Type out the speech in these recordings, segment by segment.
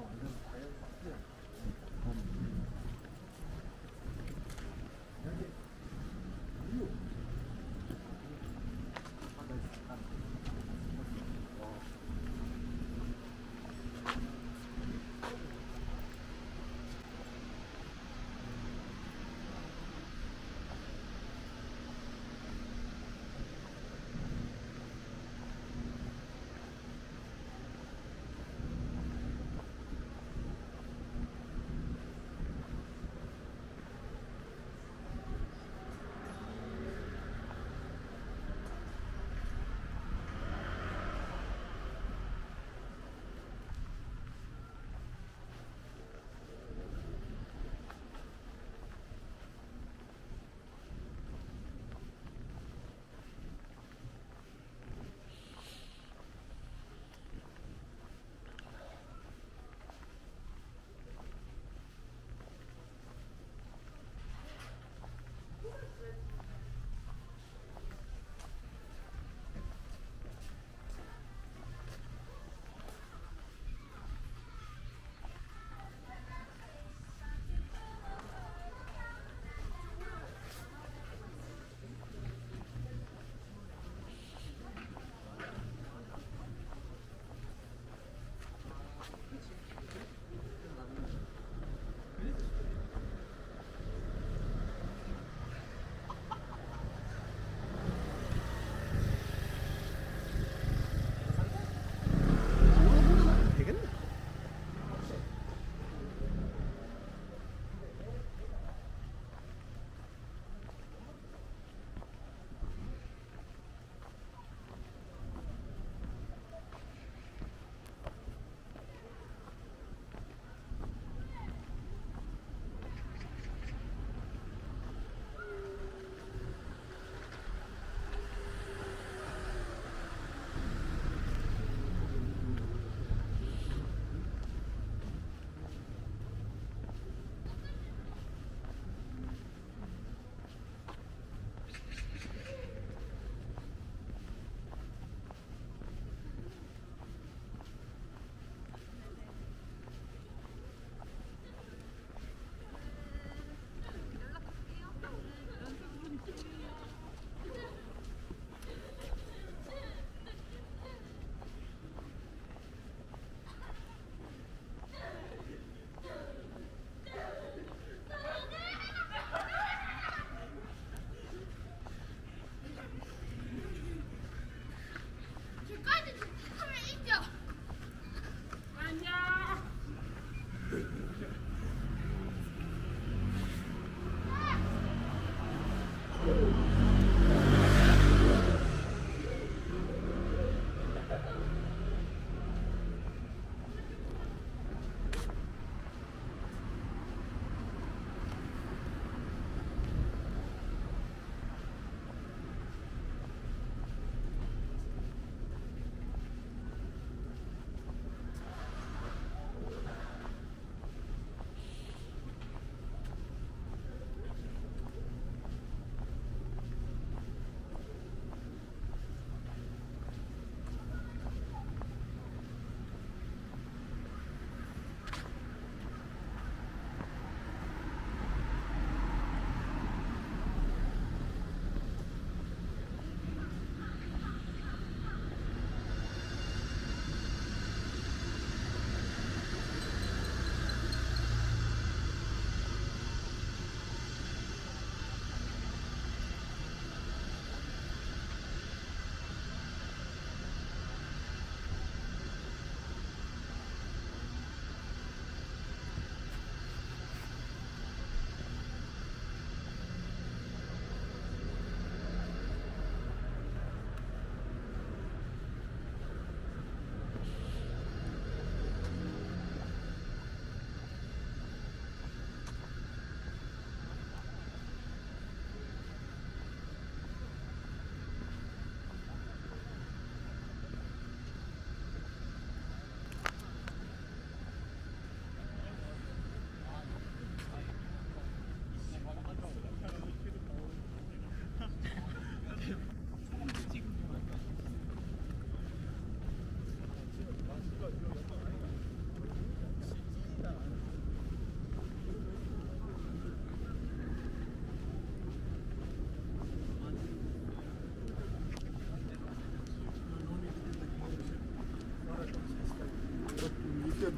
Oh, really?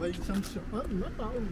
vai de São Paulo.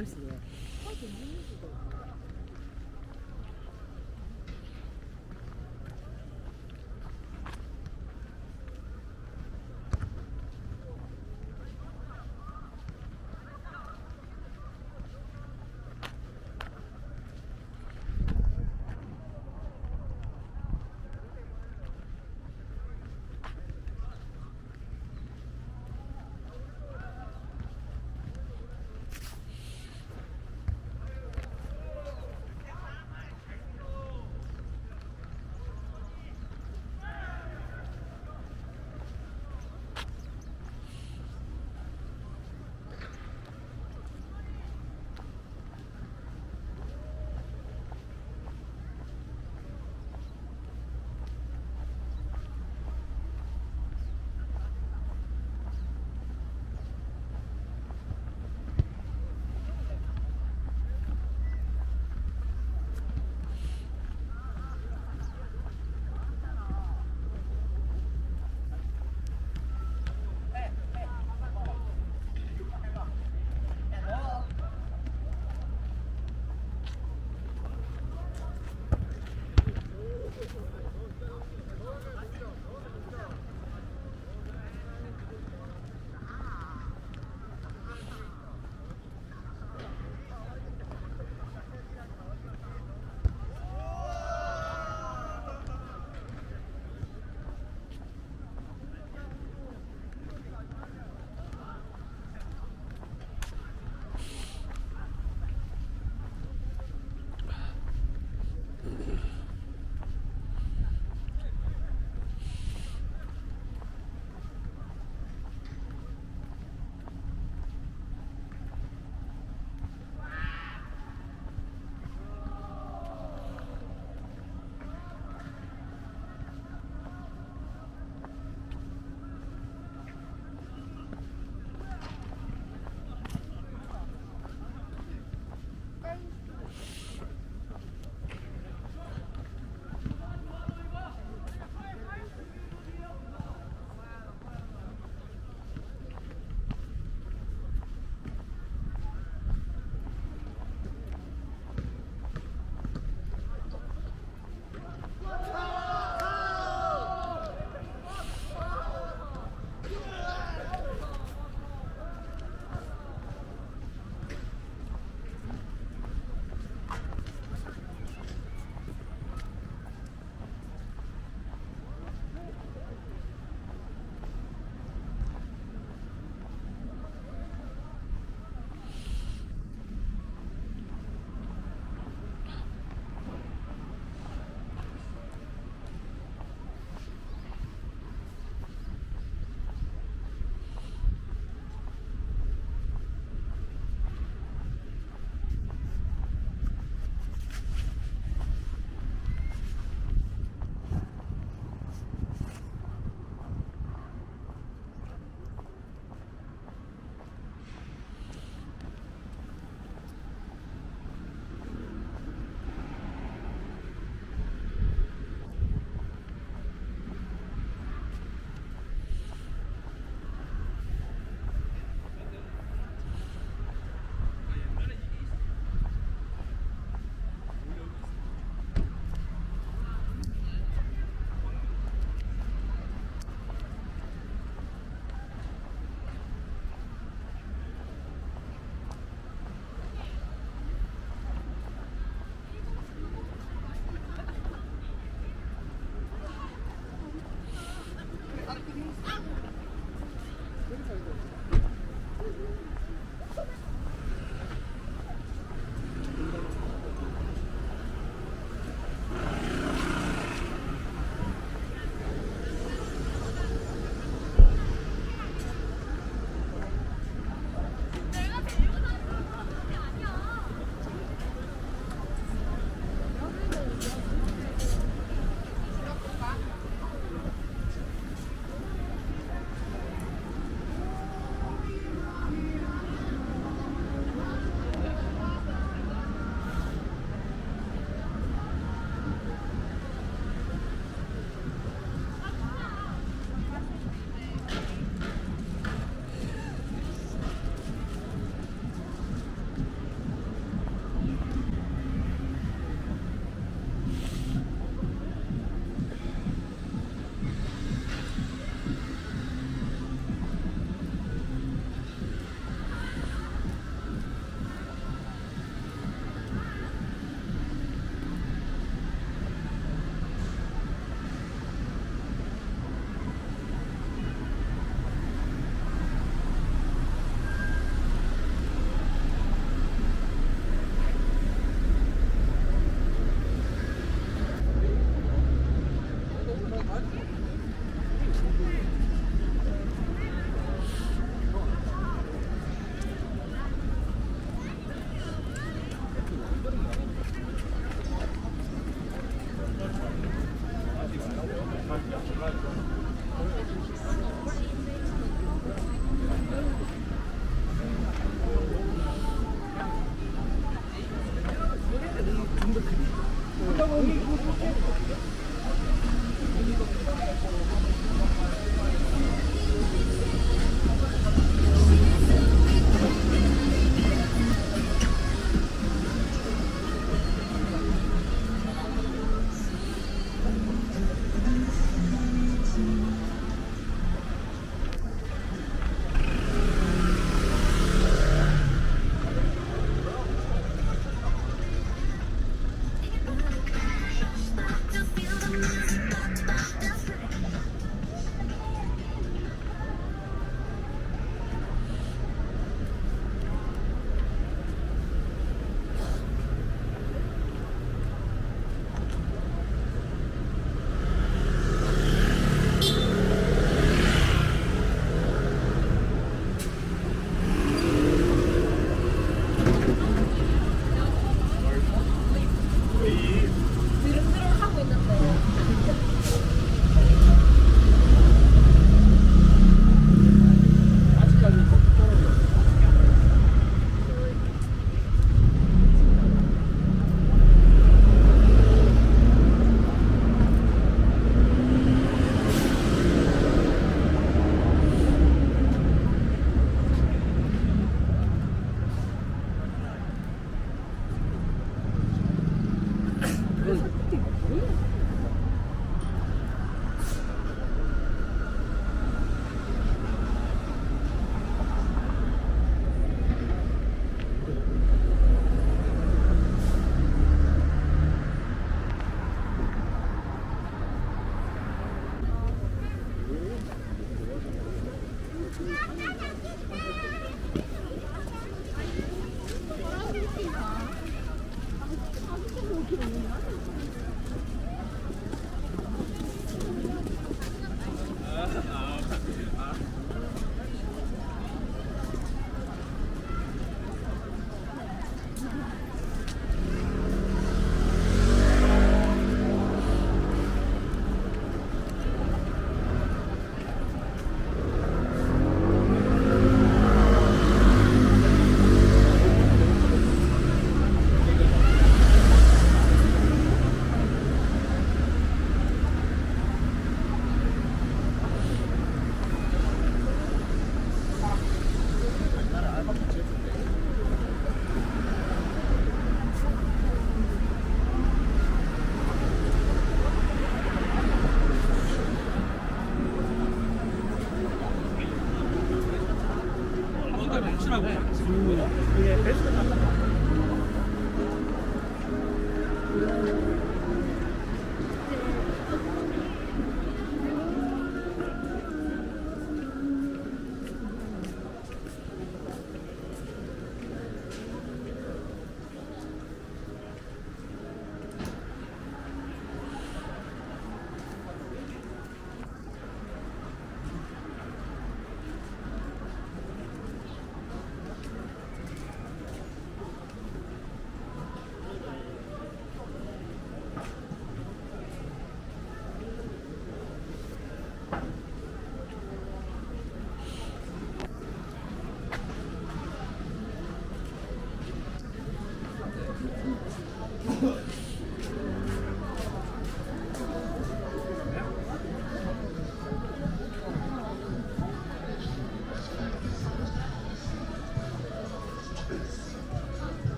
네.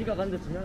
우리가 간데 중요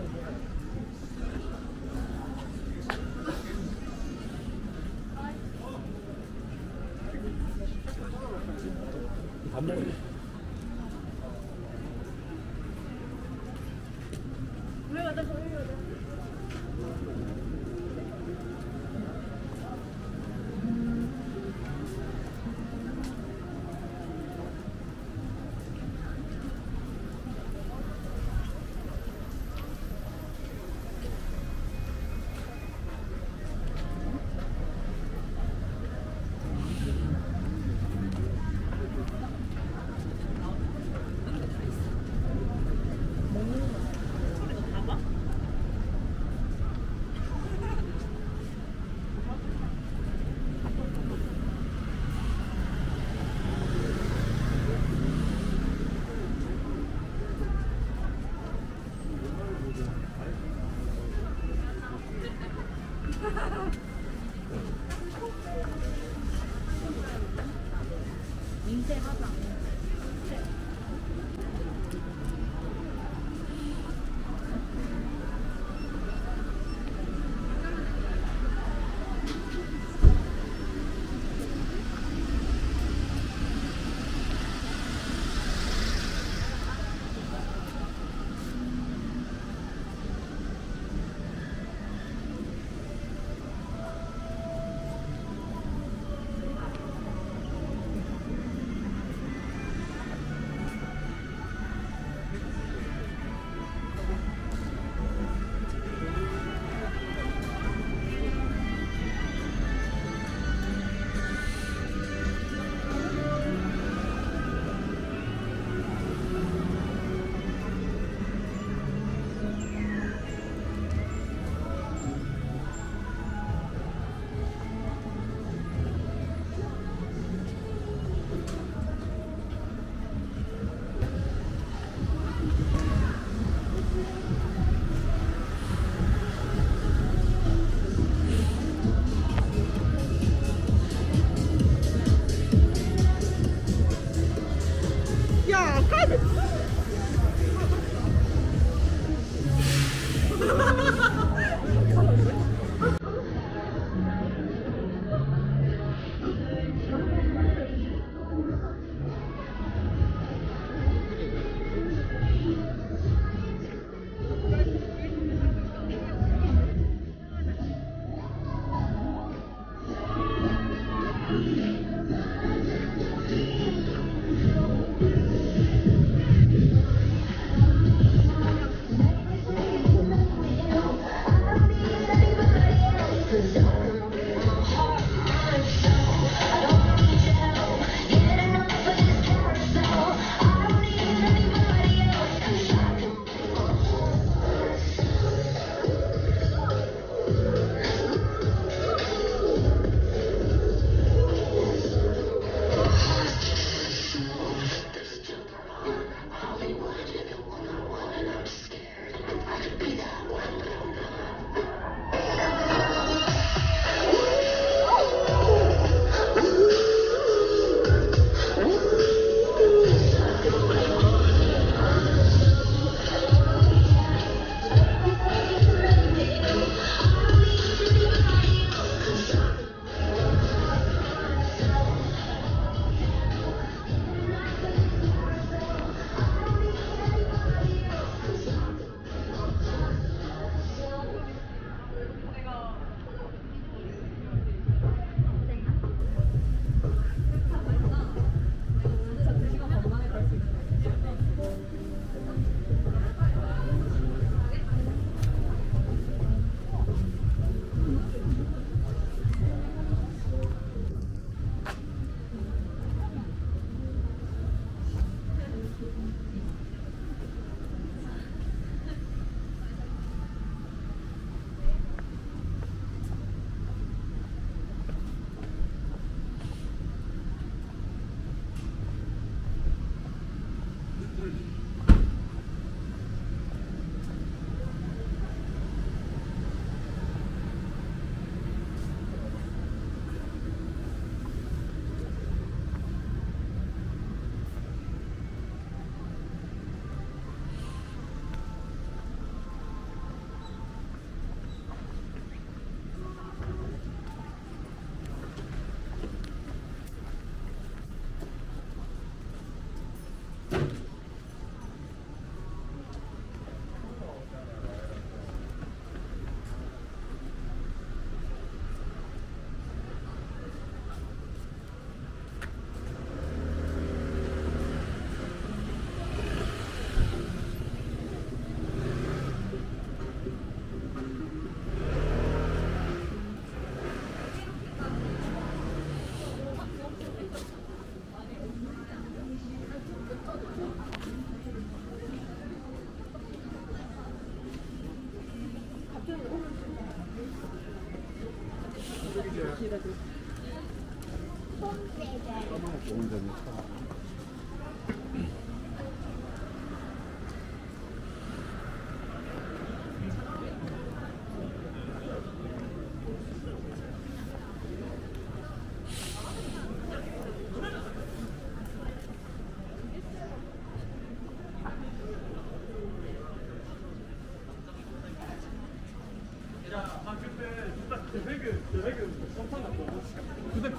좋은 점이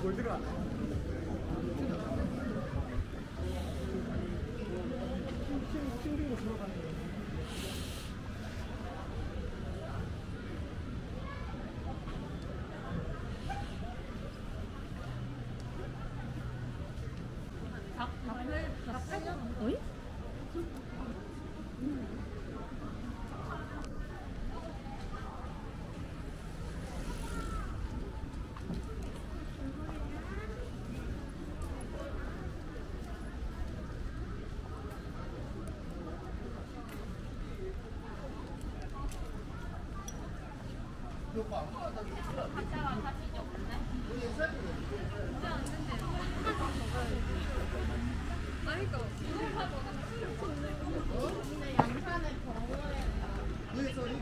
골드가 있어. 이거를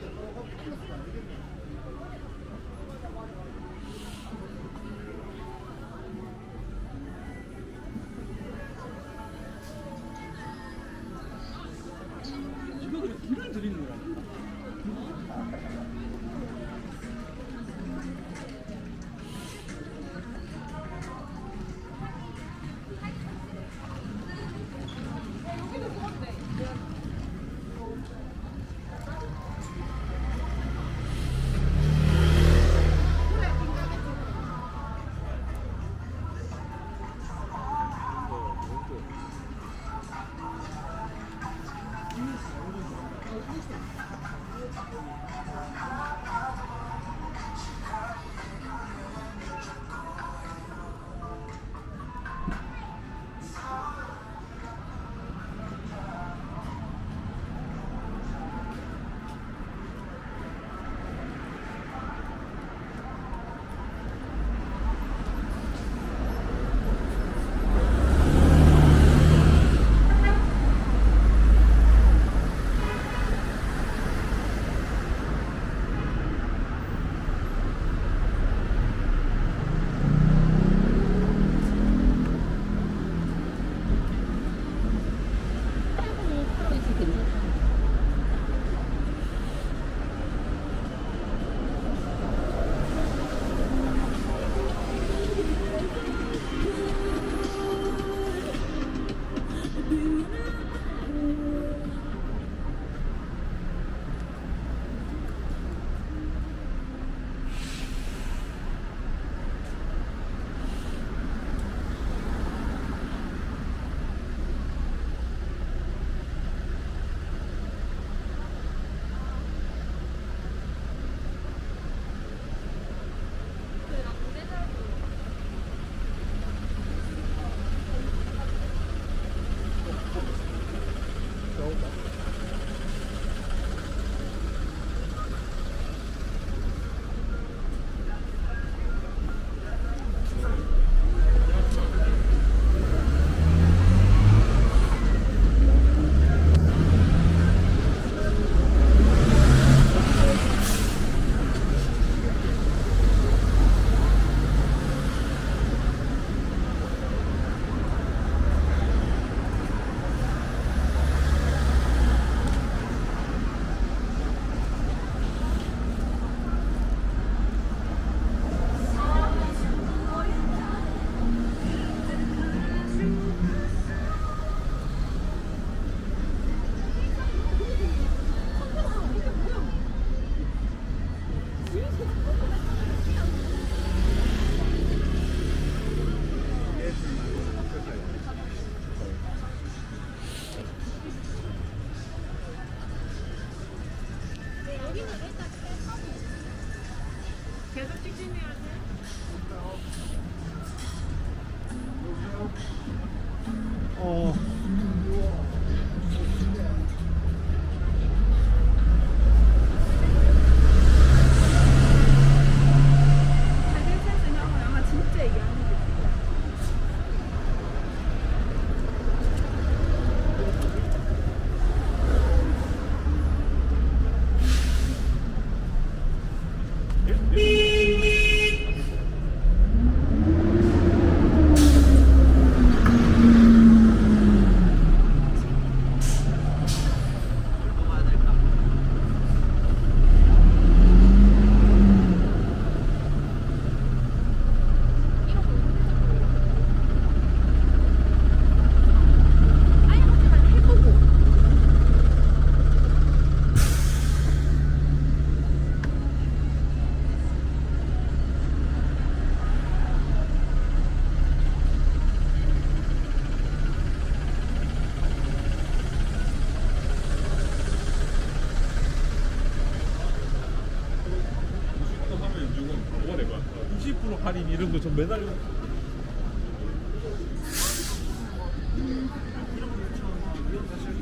이런 거 좀 매달려.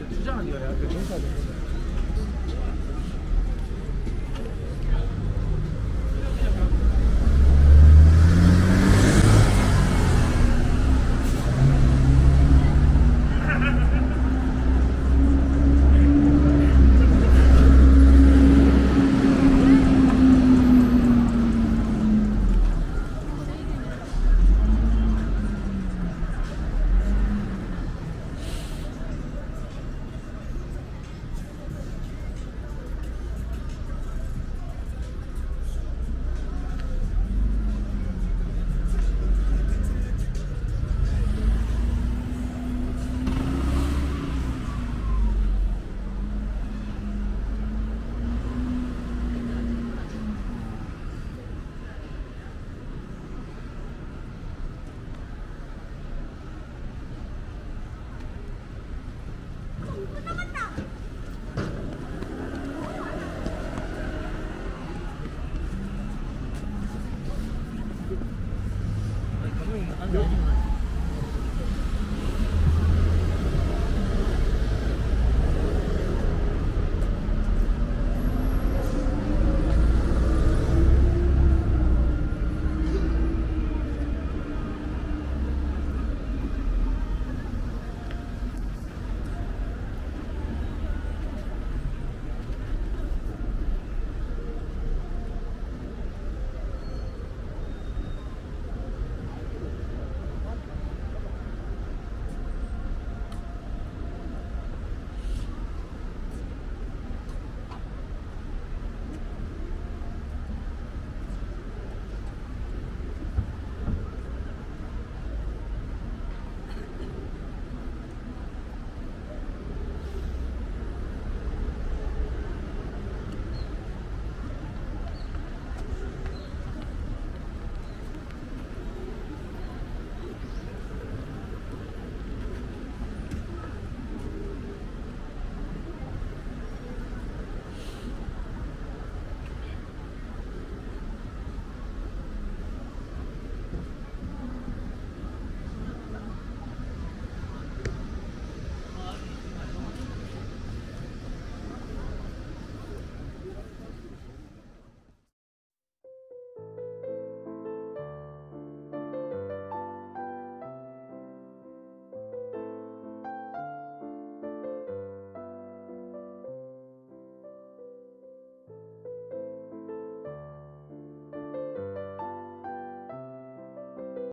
투자 아니야? 그 정사